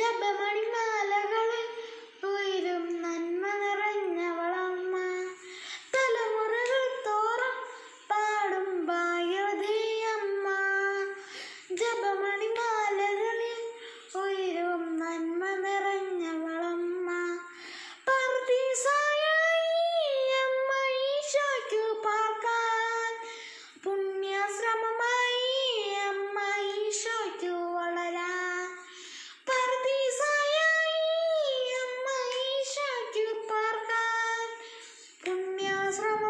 Good job, Mama. ಶ್ರಮ